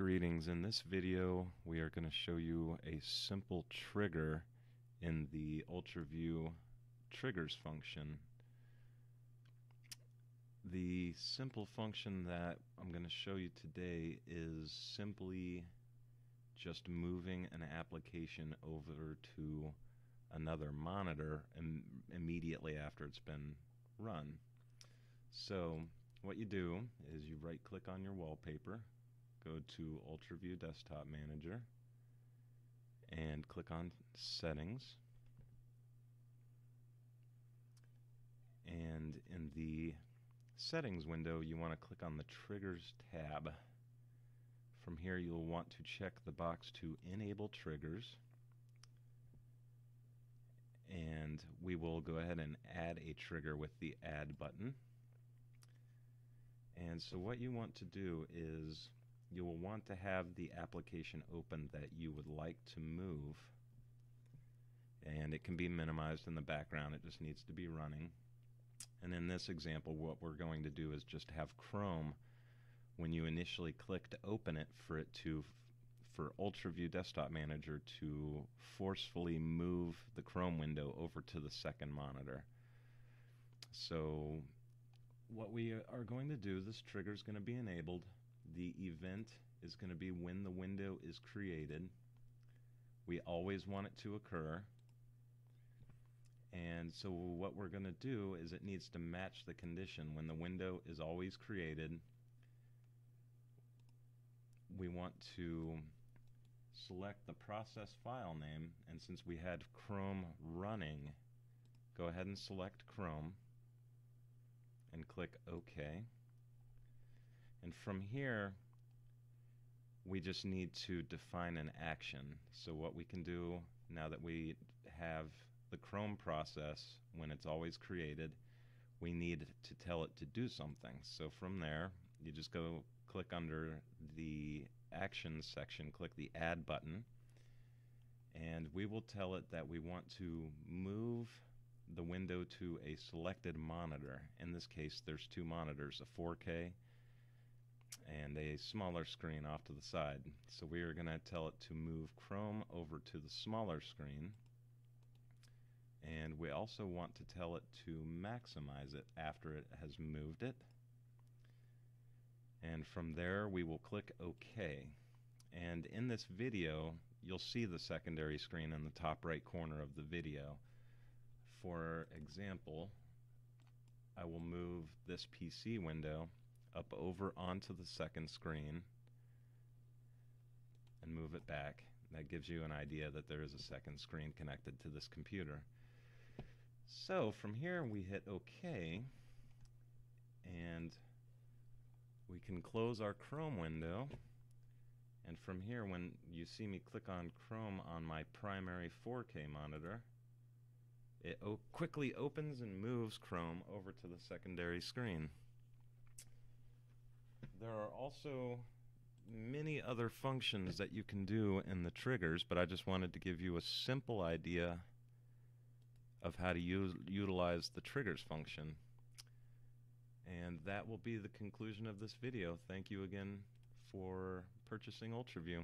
Greetings. In this video, we are going to show you a simple trigger in the UltraView triggers function. The simple function that I'm going to show you today is simply just moving an application over to another monitor Im immediately after it's been run. So what you do is you right click on your wallpaper go to UltraView Desktop Manager and click on Settings. And in the Settings window, you want to click on the Triggers tab. From here, you'll want to check the box to Enable Triggers. And we will go ahead and add a trigger with the Add button. And so what you want to do is you will want to have the application open that you would like to move. And it can be minimized in the background. It just needs to be running. And in this example what we're going to do is just have Chrome when you initially click to open it for it to for UltraView Desktop Manager to forcefully move the Chrome window over to the second monitor. So what we are going to do this trigger is going to be enabled the event is going to be when the window is created. We always want it to occur. And so what we're going to do is it needs to match the condition. When the window is always created, we want to select the process file name and since we had Chrome running go ahead and select Chrome and click OK and from here, we just need to define an action. So what we can do now that we have the Chrome process, when it's always created, we need to tell it to do something. So from there, you just go click under the Actions section, click the Add button, and we will tell it that we want to move the window to a selected monitor. In this case, there's two monitors, a 4K and a smaller screen off to the side. So we are going to tell it to move Chrome over to the smaller screen. And we also want to tell it to maximize it after it has moved it. And from there we will click OK. And in this video you'll see the secondary screen in the top right corner of the video. For example I will move this PC window up over onto the second screen and move it back. That gives you an idea that there is a second screen connected to this computer. So from here we hit OK and we can close our Chrome window and from here when you see me click on Chrome on my primary 4K monitor it quickly opens and moves Chrome over to the secondary screen. Also many other functions that you can do in the triggers, but I just wanted to give you a simple idea of how to use, utilize the triggers function. And that will be the conclusion of this video. Thank you again for purchasing UltraView.